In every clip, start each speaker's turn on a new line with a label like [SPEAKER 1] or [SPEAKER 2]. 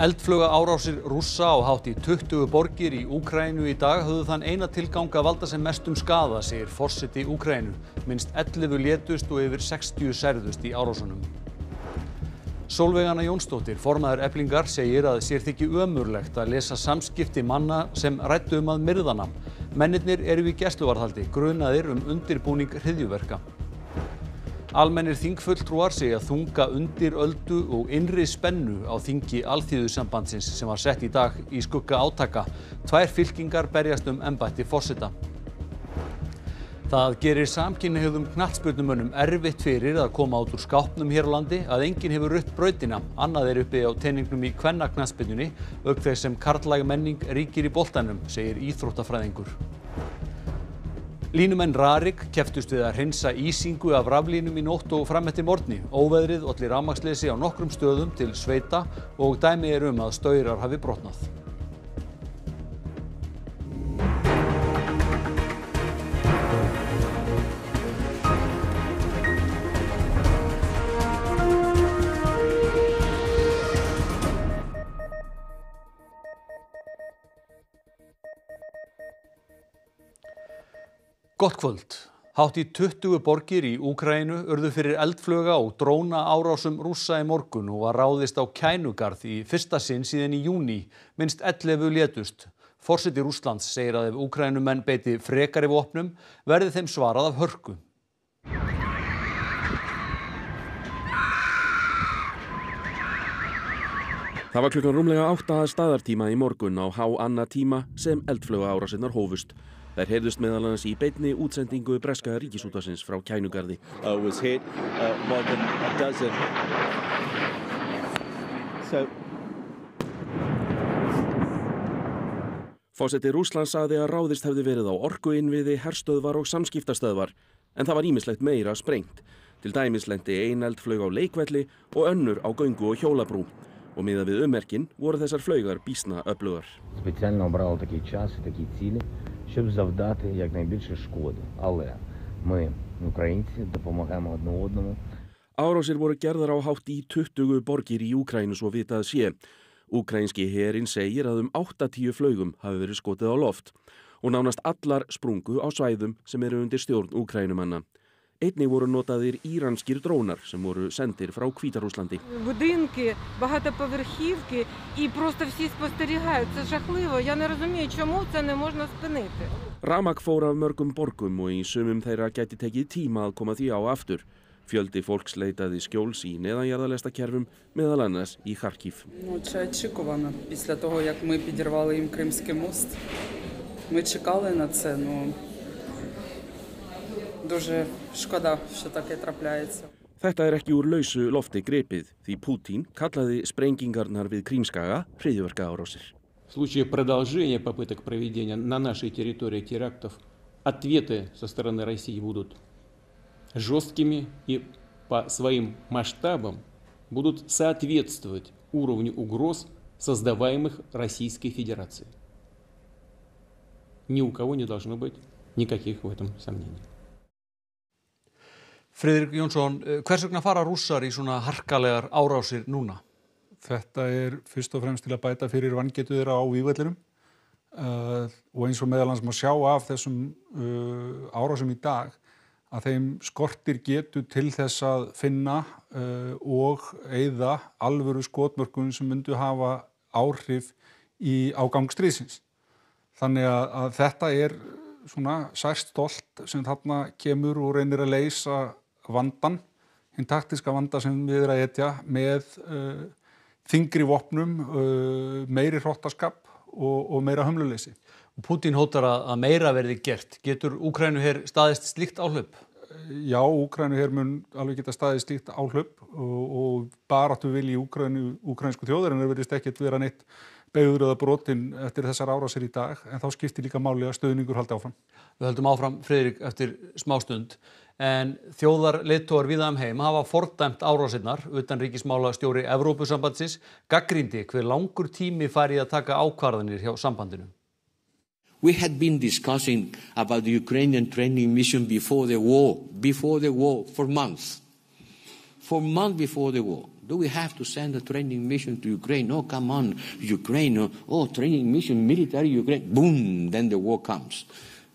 [SPEAKER 1] Eldfluga árásir rússa á hátt í 20 borgir í Úkrænu í dag höfðu þann eina tilgang að valda sem mestum skaða, segir forseti Úkrænu. Minnst 11 létust og yfir 60 særðust í árásunum. Sólveigana Jónsdóttir, formaður Eflingar, segir að sér þykji ömurlegt að lesa samskipti manna sem rættu um að myrðana. Mennirnir eru í gæsluvarðhaldi, grunaðir um undirbúning hryðjuverka. Almennir þingfulltrúar segja þunga undir öldu og innri spennu á þingi Alþýðusambandsins sem var sett í dag í skugga átaka. Tvær fylkingar berjast um embætti forseta. Það gerir samkynniðum knattspyrnumönnum erfitt fyrir að koma át úr skápnum hér á landi að enginn hefur rutt brautina. Annað er uppi á teiningnum í kvennaknattspyrnunni auk þess sem karlæg menning ríkir í boltanum, segir íþróttafræðingur. Línumenn Rarik keftust við að hreinsa ísingu af raflínum í nótt og fram eftir morgni. Óveðrið olli rafmagnsleysi á nokkrum stöðum til sveita og dæmi er um að staurar hafi brotnað. Gott kvöld. Hátt í 20 borgir í Úkrænu urðu fyrir eldfluga og dróna árásum rússa í morgun og var ráðist á kænugarð í fyrsta sinn síðan í júni. Minst 11 létust. Forseti Rúslands segir að ef Úkrænumenn beiti frekari vopnum verði þeim svarað af hörku.
[SPEAKER 2] Það var klukkan rúmlega 8 að staðartíma í morgun á há anna tíma sem eldfluga árásinnar hófust. Þær heyrðust meðal annars í beinni útsendingu breska ríkisútasins frá kænugarði. Fósetti Rúsland saði að ráðist hefði verið á orkuinnviði, herstöðvar og samskiptastöðvar, en það var ímislegt meira sprengt. Til dæmis lendi ein eldflaug á leikvelli og önnur á göngu og hjólabrú og miða við ummerkin voru þessar flaugar bísna öflugar. Árásir voru gerðar á hátt í 20 borgir í Úkrænu svo vitað sé. Úkrænski herin segir að um 8-10 flaugum hafi verið skotið á loft og nánast allar sprungu á svæðum sem eru undir stjórn Úkrænumanna. Einni voru notaðir íranskir drónar sem voru sendir frá
[SPEAKER 3] Kvítarúslandi.
[SPEAKER 2] Ramak fór af mörgum borgum og í sumum þeirra gæti tekið tíma að koma því á aftur. Fjöldi fólks leitaði skjóls í neðanjarðalesta kerfum meðal annars í
[SPEAKER 4] Harkív. Það er tjekovana. Písla tóðu, jak við pidirvalum Krimski múst, við tjekaliði na þetta. Дуже шкода, що таке трапляється.
[SPEAKER 2] Þetta er ekki úr lausu lofti grepið því Pútín kallaði sprengingarnar við Krímskaga hriðjverka árásir.
[SPEAKER 5] В случае продолжения попыток проведения на нашей территории терактов ответы со стороны России будут жесткими и по своим масштабам будут соответствовать уровню угроз, создаваемых Российской Федерацией. Ни у кого не должно быть никаких в этом сомнений.
[SPEAKER 1] Friðrik Jónsson, eh, hvers vegna fara rússar í svona harkalegar árásir núna?
[SPEAKER 6] Þetta er fyrst og fremst til að bæta fyrir vangetu þeirra á vývellirum uh, og eins og meðal hans má sjá af þessum uh, árásum í dag að þeim skortir getu til þess að finna uh, og eigða alvöru skotmörkun sem myndu hafa áhrif í ágang stríðsins. Þannig að, að þetta er svona sært stolt sem þarna kemur og reynir að leysa vandan, hinn taktiska vanda sem við erum að etja með uh, þingri vopnum, uh, meiri hróttaskap og, og meira hömluleysi.
[SPEAKER 1] Og Putin hótar að meira verði gert. Getur Úkrænu hér staðist slíkt áhlaup?
[SPEAKER 6] Já, Úkrænu hér mun alveg geta staðið slíkt áhlaup og, og baráttu vilji úkrænsku þjóður en það verðist ekkert vera neitt beigður eða brotin eftir þessar árásir í dag en þá skiptir líka máli að stöðningur haldi áfram.
[SPEAKER 1] Við höldum áfram, Friðrik, eftir smástund. En þjóðar leittóar viða um heim hafa fordæmt árásinnar utan ríkismála stjóri Evrópusambandsins gaggrindi hver langur tími fari að taka ákvarðanir hjá sambandinu.
[SPEAKER 7] We had been discussing about the Ukrainian training mission before the war, before the war, for months. For months before the war. Do we have to send a training mission to Ukraine? Oh, come on, Ukraine. Oh, oh training mission, military Ukraine. Boom, then the war comes.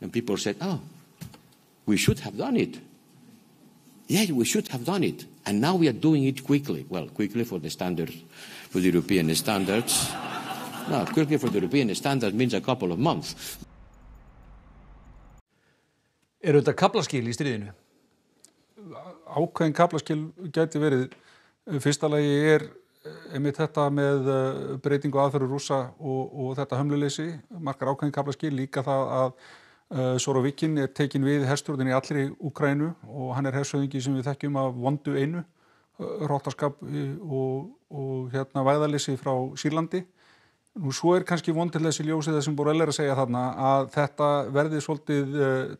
[SPEAKER 7] And people said, oh, we should have done it. Yeah, we should have done it. And now we are doing it quickly. Well, quickly for the standards, for the European standards. No, quickly for the European standards means a couple of months.
[SPEAKER 1] Eru þetta kaplaskil í stríðinu?
[SPEAKER 6] ákveðin kaplaskil geti verið fyrsta lagi er einmitt þetta með eh, breytingu aðferður rúsa og, og þetta hömluleysi margar ákveðin kaplaskil líka það að Sorovikin er tekin við herstjórnin í allri Úkrænu og hann er hersöðingi sem við þekkjum af vondu einu róttaskap og, og hérna væðalyssi frá Sýrlandi. Nú svo er kannski von til þessi ljósið þessum Borrell er að segja þarna að þetta verði svolítið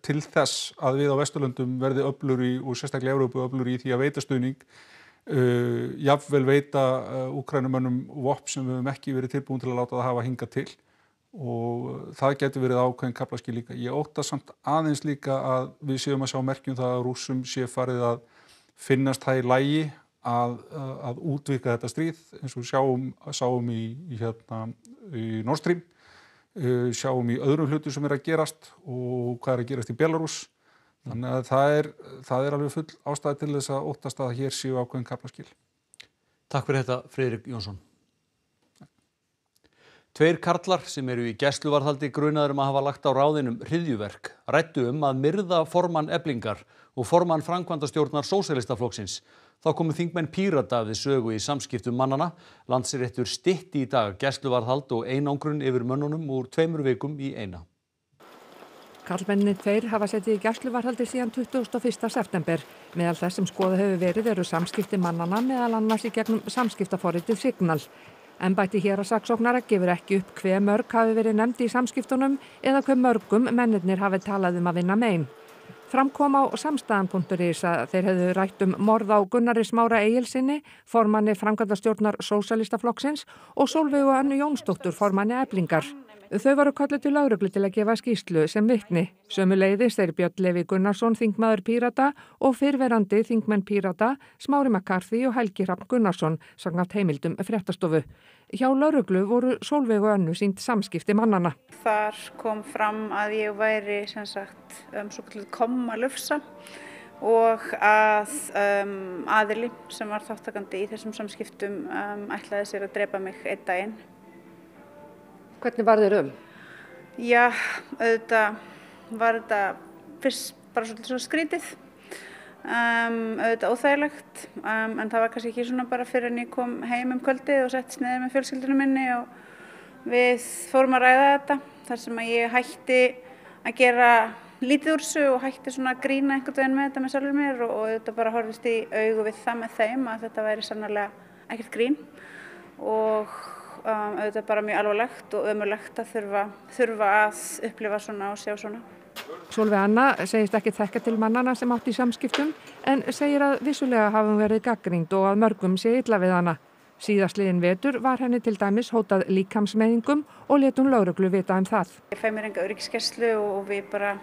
[SPEAKER 6] til þess að við á Vesturlöndum verði öflur í og sérstaklega Európu öflur í því að veita stuðning uh, jafnvel veita uh, úkrænumönnum vopp sem við hefum ekki verið tilbúin til að láta það hafa hinga til og það getur verið ákveðin kaplaski líka. Ég ótta samt aðeins líka að við séum að sjá merkjum það að rúsum sé farið að finnast það í lægi að, að útvika þetta stríð eins og sjáum, sáum í, í, hérna, í Nord Stream, uh, sjáum í öðrum hlutu sem er að gerast og hvað er að gerast í Belarus. Þannig að það er, það er alveg full ástæði til þess að óttast að hér séu ákveðin kaplaskil.
[SPEAKER 1] Takk fyrir þetta, Freyrik Jónsson. Tveir karlar sem eru í gæsluvarðhaldi grunaður um að hafa lagt á ráðinum hriðjuverk rættu um að myrða formann eblingar og formann framkvæmdastjórnar sósélistaflokksins. Þá komu þingmenn Pírata við sögu í samskiptum mannana. Landsiréttur stitti í dag gæsluvarðhald og einangrun yfir mönnunum úr tveimur vikum í eina.
[SPEAKER 8] Karlmenninni tveir hafa setið í gæsluvarhaldi síðan 21. september. Meðal þess sem skoða hefur verið eru samskipti mannana meðal annars í gegnum samskiptaforritið Signal. Embætti hér að saksóknara gefur ekki upp hver mörg hafi verið nefndi í samskiptunum eða hver mörgum mennirnir hafi talað um að vinna megin. Framkom á samstæðan.is að þeir hefðu rætt um morð á Gunnari Smára Egilsinni, formanni framkvæmdastjórnar Sósalistaflokksins og Solveigu Annu Jónsdóttur, formanni Eblingar. Þau varu kallið til lauruglu til að gefa skýslu sem vittni. Sömu leiðis þeir Björn Levi Gunnarsson, þingmaður Pírata og fyrverandi þingmenn Pírata, Smári McCarthy og Helgi Rapp Gunnarsson, sangat heimildum fréttastofu. Hjá lauruglu voru Solveigu Annu sínt samskipti mannana.
[SPEAKER 9] Þar kom fram að ég væri sagt um koma lufsa og að um, aðili sem var þáttakandi í þessum samskiptum um, ætlaði sér að drepa mig einn daginn.
[SPEAKER 8] Hvernig var þér um?
[SPEAKER 9] Já, auðvitað var þetta fyrst bara svolítið svona skrítið, um, auðvitað óþægilegt, um, en það var kannski ekki svona bara fyrir en ég kom heim um kvöldið og sett sniðið með fjölskyldunum minni og við fórum að ræða þetta þar sem að ég hætti að gera lítið úr þessu og hætti svona að grína einhvern veginn með þetta með sjálfur mér og, og auðvitað bara horfist í augu við það með þeim að þetta væri sannarlega ekkert grín og um, auðvitað bara mjög alvarlegt og ömulegt að þurfa, þurfa að upplifa svona og sjá svona.
[SPEAKER 8] Solveig Anna segist ekki þekka til mannana sem átt í samskiptum en segir að vissulega hafum verið gaggrínd og að mörgum sé illa við hana. Síðastliðin vetur var henni til dæmis hótað líkamsmeðingum og letun lauruglu vita um það.
[SPEAKER 9] Ég fæ mér enga öryggiskerslu og við bara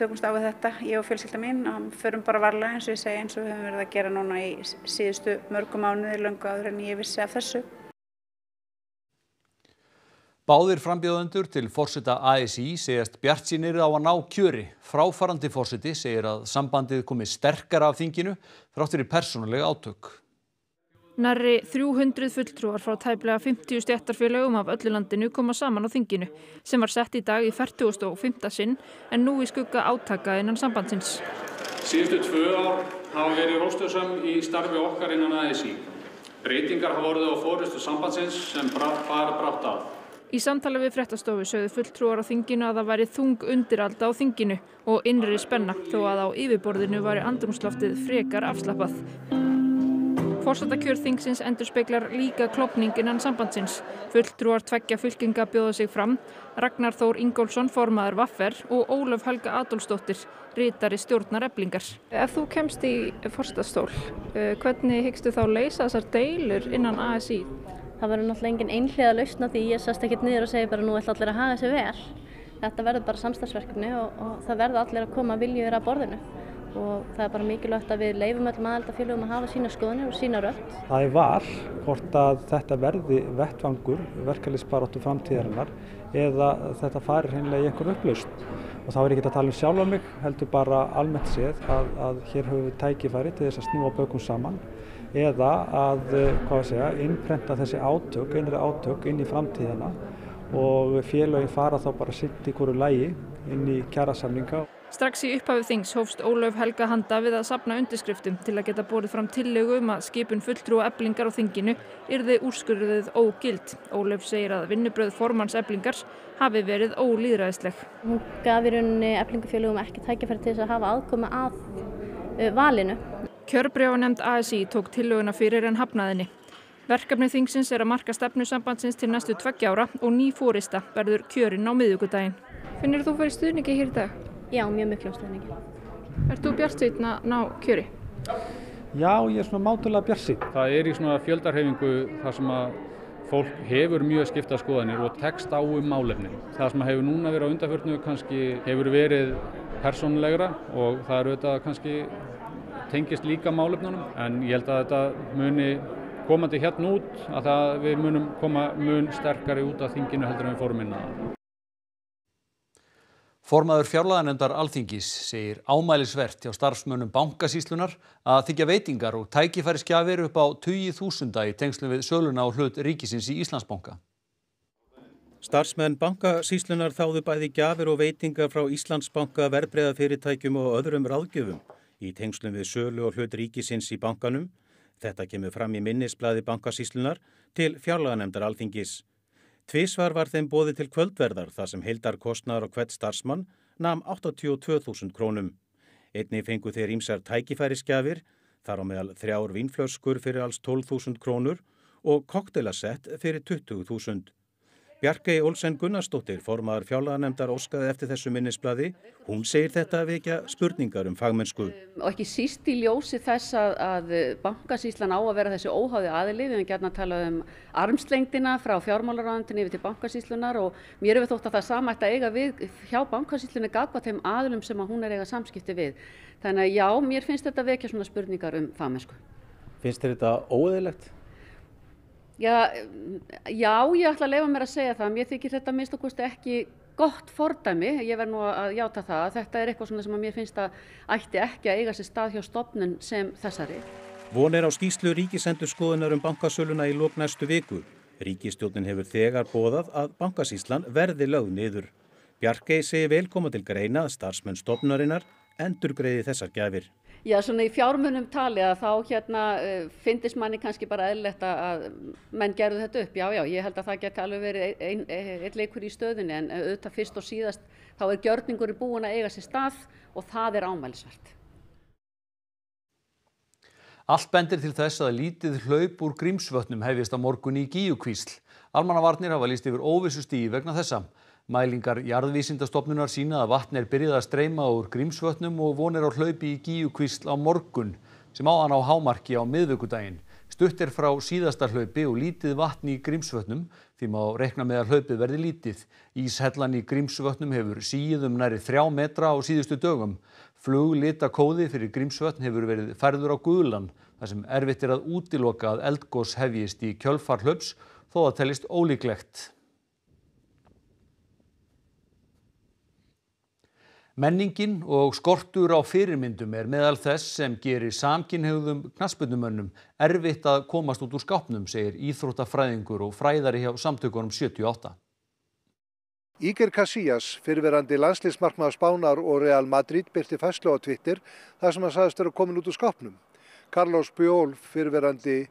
[SPEAKER 9] tökumst á þetta, ég og fjölskylda mín og förum bara varlega eins og ég segi eins og við höfum verið að gera núna í síðustu mörgum mánuði löngu áður en ég vissi af þessu.
[SPEAKER 1] Báðir frambjóðendur til fórseta ASI segjast bjartsýnir á að ná kjöri. Fráfarandi fórseti segir að sambandið komi sterkar af þinginu þrátt fyrir persónulega átök.
[SPEAKER 10] Nærri 300 fulltrúar frá tæplega 50 stjættarfélögum af öllu landinu koma saman á þinginu sem var sett í dag í 40.5. sinn en nú í skugga átaka innan sambandsins.
[SPEAKER 11] Síðustu tvö ár hafa verið róstöðsam í starfi okkar innan ASI. Breytingar hafa orðið á fórustu sambandsins sem fara brátt að.
[SPEAKER 10] Í samtali við fréttastofu sögðu fulltrúar á þinginu að það væri þung undiralda á þinginu og innri spenna þó að á yfirborðinu væri andrumsloftið frekar afslappað. Fórsatakjör þingsins endur speiklar líka klopning innan sambandsins. Fulltrúar tveggja fylkinga bjóða sig fram, Ragnar Þór Ingólfsson formaður Vaffer og Ólaf Helga Adolfsdóttir, rítari stjórnar eblingar.
[SPEAKER 12] Ef þú kemst í fórsatastól, eh, hvernig hyggstu þá leysa þessar deilur innan ASI?
[SPEAKER 13] Það verður náttúrulega engin einhliða lausna því ég sast ekkert niður og segi bara nú ætla allir að hafa þessu vel. Þetta verður bara samstagsverkefni og, og það verður allir að koma viljur að borðinu og það er bara mikilvægt að við leifum öllum aðeldafélögum að hafa sína skoðanir og sína rödd.
[SPEAKER 14] Það er val hvort að þetta verði vettvangur verkefliðsbaróttu framtíðarinnar eða þetta farir hreinlega í einhver upplaust. Og þá er ég ekki að tala um sjálf á mig, heldur bara almennt séð að, að hér höfum við tækifæri til þess að snúa bökum saman eða að, hvað að segja, innprenta þessi átök, einri átök inn í framtíðina og félagin fara þá bara sitt í hverju lægi inn í kjærasamlinga.
[SPEAKER 10] Strax í upphafi þings hófst Ólöf Helga handa við að sapna undirskriftum til að geta borið fram tillögu um að skipun fulltrú og eblingar á þinginu yrði úrskurðuð ógild. Ólöf segir að vinnubröð formans eblingars hafi verið ólýðræðisleg.
[SPEAKER 13] Hún gaf í rauninni eblingafélögum ekki tækifæri til þess að hafa aðkomi að uh, valinu.
[SPEAKER 10] Kjörbrjáfanemnd ASI tók tillöguna fyrir en hafnaðinni. Verkefni þingsins er að marka stefnu sambandsins til næstu tveggja ára og ný fórista verður kjörinn á miðugudaginn. Finnir þú fyrir stuðningi hér í dag?
[SPEAKER 13] Já, mjög miklu stuðningi.
[SPEAKER 10] Ert þú bjartsveit að ná kjöri?
[SPEAKER 14] Já, ég er svona mátulega bjartsveit.
[SPEAKER 11] Það er í svona fjöldarhefingu þar sem að fólk hefur mjög skipta skoðanir og tekst á um málefnin. Það sem hefur núna verið á undarförnu kannski hefur verið persónulegra og það eru þetta kannski tengist líka málefnunum en ég held að þetta muni komandi hérna út að það við munum koma mun sterkari út af þinginu heldur en við fórum inn að.
[SPEAKER 1] Formaður fjárlaganefndar Alþingis segir ámælisvert hjá starfsmönnum bankasýslunar að þykja veitingar og tækifærisgjafir upp á 20.000 í tengslu við söluna á hlut ríkisins í Íslandsbanka.
[SPEAKER 15] Starfsmenn bankasýslunar þáðu bæði gjafir og veitingar frá Íslandsbanka verbreyðafyrirtækjum og öðrum ráðgjöfum í tengslum við sölu og hlut ríkisins í bankanum. Þetta kemur fram í minnisblæði bankasýslunar til fjárlaganefndar Alþingis. Tvísvar var þeim bóði til kvöldverðar þar sem heildar kostnar og hvert starfsmann nam 82.000 krónum. Einni fengu þeir ímsar tækifærisgjafir, þar á meðal þrjár vínflöskur fyrir alls 12.000 krónur og koktelasett fyrir 20.000. Bjarkei Olsen Gunnarsdóttir, formaður fjárlaganemndar óskaði eftir þessu minnisbladi. Hún segir þetta að vekja spurningar um fagmennsku.
[SPEAKER 16] Og ekki síst í ljósi þess að, að bankasýslan á að vera þessi óháði aðili. Við hefum gætna að tala um armslengdina frá fjármálaráðandunni yfir til bankasýslunar og mér hefur þótt að það sama ætti að eiga við hjá bankasýslunni gagva þeim aðilum sem að hún er eiga samskipti við. Þannig að já, mér finnst þetta vekja svona spurningar um fagmennsku.
[SPEAKER 15] Finnst þetta óeðilegt?
[SPEAKER 16] Já, já, ég ætla að lefa mér að segja það. Mér þykir þetta minnst okkurst ekki gott fordæmi. Ég verð nú að játa það. Þetta er eitthvað sem ég finnst að ætti ekki að eiga sér stað hjá stopnun sem þessari.
[SPEAKER 15] Von er á skýslu ríkisendur skoðunar um bankasöluna í lók næstu viku. Ríkistjónin hefur þegar bóðað að bankasíslan verði lögð niður. Bjarkei segi velkoma til greina að starfsmenn stopnarinnar endur greiði þessar gæfir.
[SPEAKER 16] Já, svona í fjármunum tali að þá hérna uh, finnist manni kannski bara eðlilegt að menn gerðu þetta upp. Já, já, ég held að það geti alveg verið einn ein, ein leikur í stöðunni en auðvitað fyrst og síðast þá er gjörningur búin að eiga sér stað og það er ámælisvert.
[SPEAKER 1] Allt bendir til þess að lítið hlaup úr grímsvötnum hefjist á morgun í Gíukvísl. Almannavarnir hafa líst yfir óvissustígi vegna þessa. Mælingar jarðvísindastofnunar sína að vatn er byrjað að streyma úr grímsvötnum og vonir á hlaupi í Gíukvísl á morgun sem á hann á hámarki á miðvöggudaginn. Stutt er frá síðasta hlaupi og lítið vatn í grímsvötnum því má rekna með að hlaupið verði lítið. Íshellan í grímsvötnum hefur síðum næri þrjá metra á síðustu dögum. Fluglita kóði fyrir grímsvötn hefur verið færður á guðlan þar sem erfitt er að útiloka að eldgós hefjist í kjölfar hlaups þó að telist ólíklegt. Menningin og skortur á fyrirmyndum er meðal þess sem gerir samkynhegðum knaspunumönnum erfitt að komast út úr skápnum, segir íþróttafræðingur og fræðari hjá samtökunum 78.
[SPEAKER 17] Íger Casillas, fyrirverandi landslýsmarkmaður Spánar og Real Madrid byrti fæslu á Twitter þar sem hann sagðist vera komin út úr skápnum. Carlos Puyol, fyrirverandi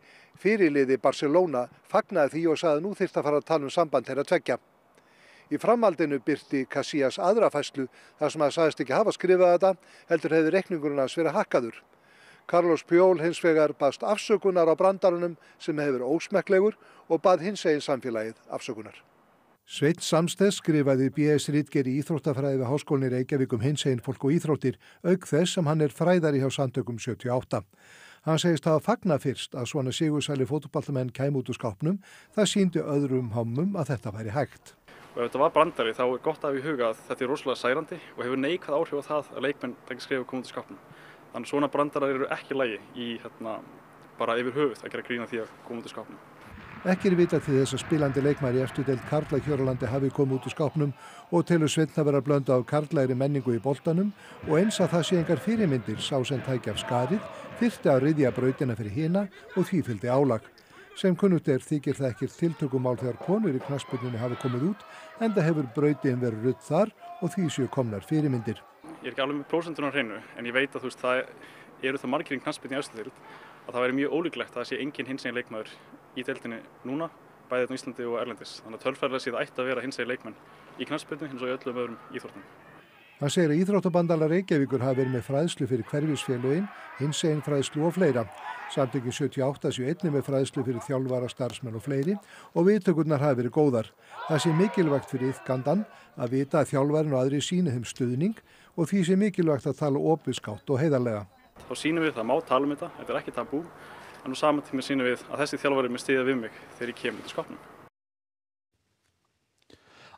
[SPEAKER 17] fyrirliði Barcelona, fagnaði því og sagði nú þyrst að fara að tala um samband þeirra tveggja. Í framhaldinu byrti Casillas aðra fæslu þar sem hann sagðist ekki hafa skrifað þetta, heldur hefði reikningurinn hans verið hakkaður. Carlos Puyol hins vegar baðst afsökunar á brandarunum sem hefur ósmekklegur og bað hins eginn samfélagið afsökunar. Sveit Samsteð skrifaði B.S. Ritger í Íþróttafræði við Háskólinni Reykjavík um hins eginn fólk og íþróttir, auk þess sem hann er fræðari hjá Sandökum 78. Hann segist að fagna fyrst að svona sigursæli fótballtamenn kæm út úr skápnum, það síndi öðrum hámum að þetta væri hægt.
[SPEAKER 18] Og ef þetta var brandari þá er gott að við huga að þetta er rosalega særandi og hefur neikvæð áhrif á það að leikmenn ekki skrifa komið út í skápnum. Þannig svona brandarar eru ekki lægi í hérna, bara yfir höfuð að gera grína því að koma út úr skápnum.
[SPEAKER 17] Ekki er vitað til þess að spilandi leikmæri eftir deild Karla Hjörlandi hafi komið út úr skápnum og telur Sveitna vera blöndu af karlæri menningu í boltanum og eins að það sé engar fyrirmyndir sá sem tækja af skarið, þyrti að riðja brautina fyrir hina og því fylgdi álag. Sem kunnugt er þykir það ekkir tiltökumál þegar konur í knaspunni hafi komið út en það hefur brautin verið rutt þar og því séu komnar fyrirmyndir.
[SPEAKER 18] Ég er ekki alveg með prósentunum á hreinu en ég veit að þú veist það eru það margir í knaspunni í Östuðild að það væri mjög ólíklegt að það sé engin hinsegin leikmaður í deildinni núna, bæðið á Íslandi og Erlendis. Þannig að tölfræðilega sé það ætti að vera hinsegin leikmenn í knaspunni eins og í öllum öðrum íþórtum.
[SPEAKER 17] Hann segir að Íþróttabandala Reykjavíkur hafi verið með fræðslu fyrir hverfisfélögin, hinsegin fræðslu og fleira. Samtökin 78 séu einni með fræðslu fyrir þjálfara, starfsmenn og fleiri og viðtökurnar hafi verið góðar. Það sé mikilvægt fyrir yfgandan að vita að þjálfarin og aðri síni þeim stuðning og því sé mikilvægt að tala opiðskátt og heiðarlega.
[SPEAKER 18] Þá sínum við það má tala um þetta, þetta er ekki tabú, en á saman tíma sínum við að þessi þjálfari með stiða við mig þegar ég kemur til skapnum.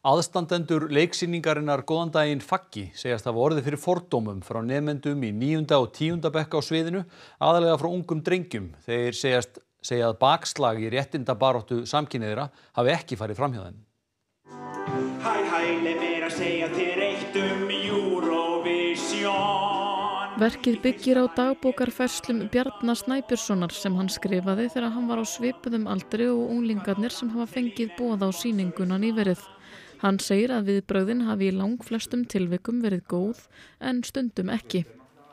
[SPEAKER 1] Aðstandendur leiksýningarinnar Góðan daginn Faggi segjast hafa orðið fyrir fordómum frá nefendum í níunda og tíunda bekka á sviðinu, aðalega frá ungum drengjum. Þeir segjast segja að bakslag í réttindabaróttu samkynniðra hafi ekki farið fram hjá þeim.
[SPEAKER 19] Hæ hæ, leið mér að segja þér eitt um Eurovision
[SPEAKER 10] Verkið byggir á dagbókarferslum Bjarnar Snæbjörnssonar sem hann skrifaði þegar hann var á svipuðum aldri og unglingarnir sem hafa fengið bóð á síninguna nýverið. Hann segir að viðbröðin hafi í lang flestum tilvikum verið góð en stundum ekki.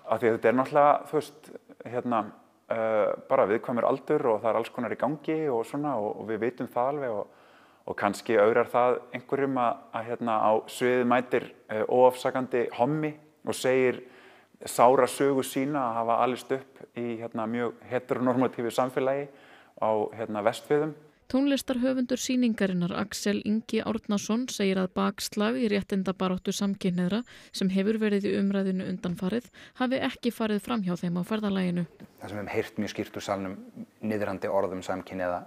[SPEAKER 20] Þetta er náttúrulega, veist, hérna, uh, bara viðkvæmur aldur og það er alls konar í gangi og svona og, og við veitum það alveg og, og kannski augrar það einhverjum að, að hérna á sviði mætir uh, óafsakandi hommi og segir sára sögu sína að hafa alist upp í hérna, mjög heteronormatífi samfélagi á hérna, vestfiðum
[SPEAKER 10] Tónlistarhöfundur síningarinnar Axel Ingi Árnason segir að bakslag í réttindabaráttu samkynneðra sem hefur verið í umræðinu undanfarið hafi ekki farið fram hjá þeim á ferðalæginu.
[SPEAKER 21] Það sem hefum heyrt mjög skýrt úr salnum niðrandi orðum samkynneða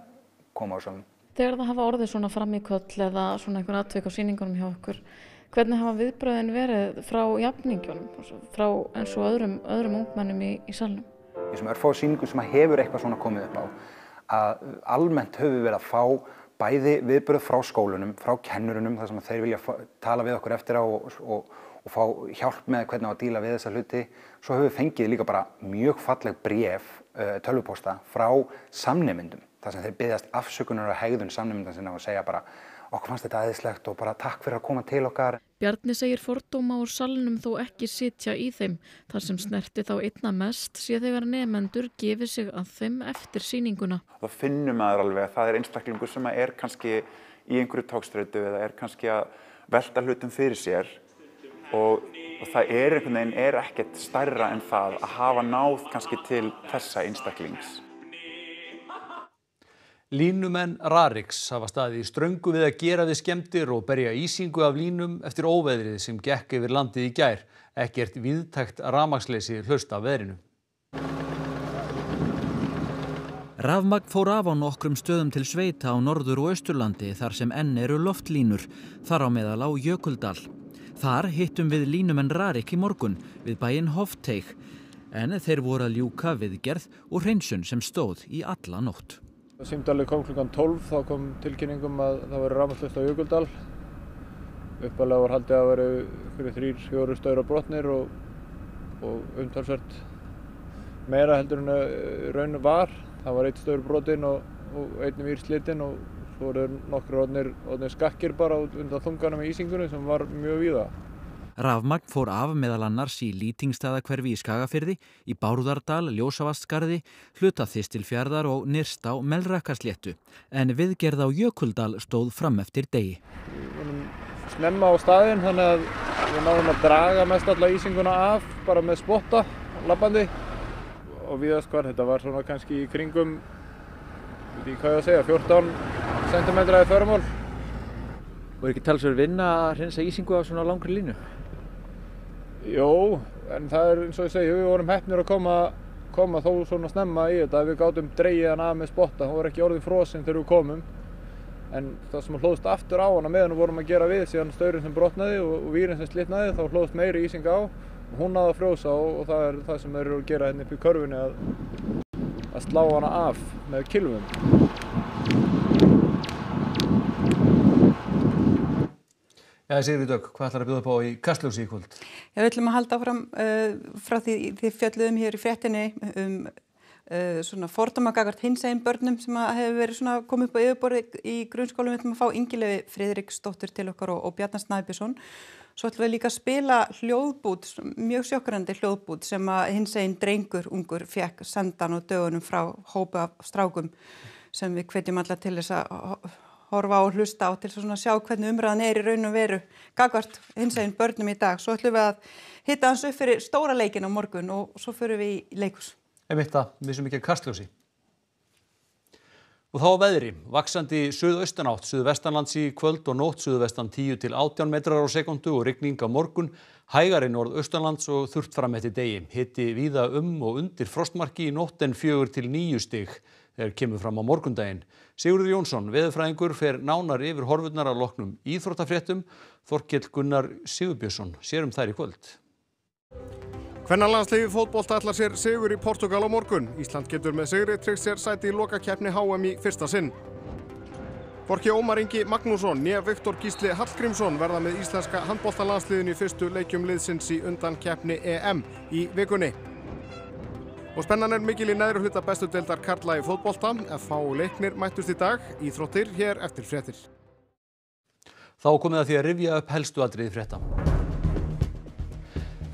[SPEAKER 21] koma á salnum.
[SPEAKER 10] Þegar það hafa orðið svona fram í köll eða svona einhver atvik á síningunum hjá okkur, hvernig hafa viðbröðin verið frá jafningunum, frá eins og öðrum, öðrum ungmennum í, í salnum?
[SPEAKER 21] Í þessum örfáðu síningum sem hefur eitthvað svona komið upp á að almennt höfum við verið að fá bæði viðbröð frá skólunum, frá kennurunum, þar sem þeir vilja tala við okkur eftir á og, og, og fá hjálp með hvernig á að díla við þessa hluti. Svo höfum við fengið líka bara mjög falleg bref, uh, tölvuposta, frá samnemyndum, þar sem þeir byggðast afsökunar og hegðun samnemyndan sinna og segja bara okkur fannst þetta aðeinslegt og bara takk fyrir að koma til okkar.
[SPEAKER 10] Bjarni segir fordóma úr salnum þó ekki sitja í þeim. Þar sem snerti þá einna mest sé þegar nefendur gefið sig að þeim eftir síninguna.
[SPEAKER 20] Það finnum maður alveg að það er einstaklingur sem er kannski í einhverju tókströtu eða er kannski að velta hlutum fyrir sér og, og það er einhvern veginn er ekkert stærra en það að hafa náð kannski til þessa einstaklings.
[SPEAKER 1] Línumenn Rariks hafa staðið í ströngu við að gera við skemmtir og berja ísingu af línum eftir óveðrið sem gekk yfir landið í gær. Ekkert viðtækt ramagsleysi hlust af veðrinu.
[SPEAKER 22] Rafmagn fór af á nokkrum stöðum til sveita á norður og austurlandi þar sem enn eru loftlínur, þar á meðal á Jökuldal. Þar hittum við línumenn Rarik í morgun við bæinn Hofteig, en þeir voru að ljúka viðgerð og hreinsun sem stóð í alla nótt.
[SPEAKER 23] Símdalið kom klukkan 12, þá kom tilkynningum að það veri rafmagnslust á Jökuldal. Uppalega var haldið að veri fyrir þrýr, fjóru stöður á brotnir og, og umtalsvert meira heldur en raun var. Það var eitt stöður brotin og, og einnum ír slitinn og svo voru odnir, odnir skakkir bara undan þunganum í Ísingunni sem var mjög víða.
[SPEAKER 22] Rafmagn fór af meðal annars í Lýtingstæðakverfi í Skagafyrði, í Bárðardal, Ljósavastskarði, Hlutaþistilfjörðar og nyrst á Melrakkarsléttu. En viðgerð á Jökuldal stóð fram eftir degi.
[SPEAKER 23] Við vorum snemma á staðin þannig að við náðum að draga mest alla ísinguna af bara með spotta, labbandi og viðast hvar þetta var svona kannski í kringum, ég veit ekki hvað ég að segja, 14 cm eða förmól.
[SPEAKER 22] Voru ekki talsverð vinna að hrensa ísingu á svona langri línu?
[SPEAKER 23] Jó, en það er eins og ég segi, við vorum hefnir að koma, koma þó svona snemma í þetta. Við gátum dreyið hann af með spotta, hann var ekki orðið frosinn þegar við komum. En það sem hlóðst aftur á hana meðan við vorum að gera við síðan staurin sem brotnaði og, og výrin sem slitnaði, þá hlóðst meiri ísing á hún náði að frjósa og, og það er það sem þeir eru að gera hérna upp í körfunni að, að slá hana af með kilvum.
[SPEAKER 1] Já, Sigrid Dögg, hvað ætlar að bjóða upp á í Kastljósi í kvöld?
[SPEAKER 24] Já, við ætlum að halda áfram uh, frá því þið fjalluðum hér í fréttinni um uh, svona fordómagagart hins einn börnum sem hefur verið svona komið upp á yfirborði í grunnskólum. Við ætlum að fá Ingilefi Friðriksdóttur til okkar og, og Bjarnar Snæbjörnsson. Svo ætlum við líka að spila hljóðbút, mjög sjokkrandi hljóðbút sem að hins einn drengur ungur fekk sendan og dögunum frá hópa strákum sem við hvetjum alla til þess að horfa og hlusta á til að sjá hvernig umræðan er í raun og veru gagvart hins eginn börnum í dag. Svo ætlum við að hitta hans upp fyrir stóra leikin á morgun og svo fyrir við í leikus.
[SPEAKER 1] Emitt það, við sem ekki að kastljósi. Og þá á veðri, vaksandi suðaustanátt, suðvestanlands í kvöld og nótt, suðvestan 10 til 18 metrar á sekundu og rigning á morgun, hægar í norðaustanlands og þurft fram eftir degi. Hitti víða um og undir frostmarki í nótt en fjögur til nýju stig þegar kemur fram á morgundaginn. Sigurður Jónsson, veðurfræðingur, fer nánar yfir horfurnar að loknum íþróttafréttum. Þorkell Gunnar Sigurbjörnsson sérum þær í kvöld.
[SPEAKER 25] Hvernarlandsliði fótbolta ætlar sér sigur í Portugal á morgun. Ísland getur með sigri tryggt sér sæti í lokakeppni HM í fyrsta sinn. Borki Ómar Ingi Magnússon, nýja Viktor Gísli Hallgrímsson verða með íslenska handboltalandsliðin í fyrstu leikjum liðsins í undan keppni EM í vikunni. Og spennan er mikil í neðru hluta bestu deildar Karla í fótbolta. FH og leiknir mættust í dag. Íþróttir hér eftir fréttir.
[SPEAKER 1] Þá komið að því að rifja upp helstu aldriði frétta.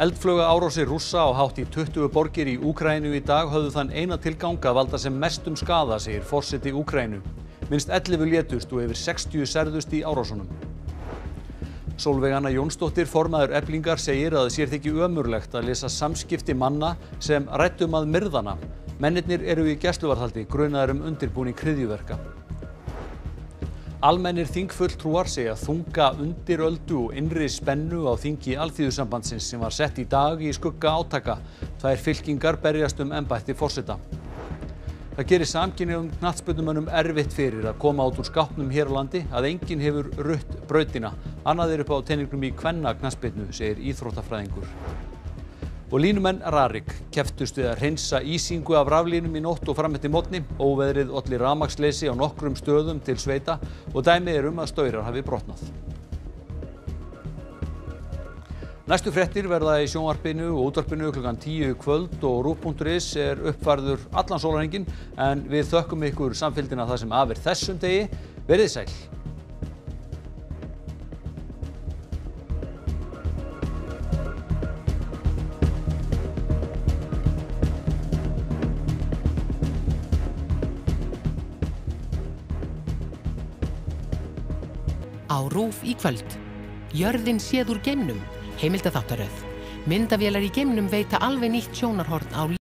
[SPEAKER 1] Eldflöga árási rússa á hátt í 20 borgir í Úkrænu í dag höfðu þann eina tilganga valda sem mestum skada, segir forseti Úkrænu. Minst 11 létust og yfir 60 særðust í árásunum. Sólveig Anna Jónsdóttir, formaður Eblingar, segir að sér þykji ömurlegt að lesa samskipti manna sem rættum að myrðana. Mennirnir eru í gæsluvarðhaldi, grunaður um undirbúning hryðjuverka. Almennir þingfulltrúar segja þunga undiröldu og innri spennu á þingi Alþýðusambandsins sem var sett í dag í skugga átaka. Tvær fylkingar berjast um embætti forseta. Það gerir samkynniðum knattspöndumönnum erfitt fyrir að koma át úr skápnum hér á landi að enginn hefur rutt brautina. Annað er upp á teiningnum í kvenna knattspöndu, segir íþróttafræðingur. Og línumenn Rarik keftust við að hreinsa ísingu af raflínum í nótt og frammetti mótni. Óveðrið olli ramagsleysi á nokkrum stöðum til sveita og dæmið er um að staurar hafi brotnað. Næstu fréttir verða í sjónvarpinu og útvarpinu klukkan 10 kvöld og rúf.is er uppvarður allan sólarhengin en við þökkum ykkur samfélgina það sem afir þessum degi. Verið sæl!
[SPEAKER 26] á RÚF í kvöld. Jörðin séð úr geimnum, heimildatháttaröð. Myndavélar í geimnum veita alveg nýtt sjónarhorn á